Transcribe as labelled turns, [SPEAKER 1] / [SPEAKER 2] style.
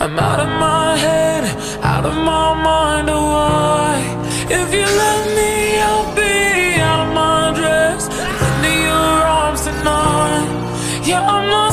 [SPEAKER 1] I'm out of my head, out of my mind, oh why? If you love me, I'll be out of my dress Under your arms tonight Yeah, I'm not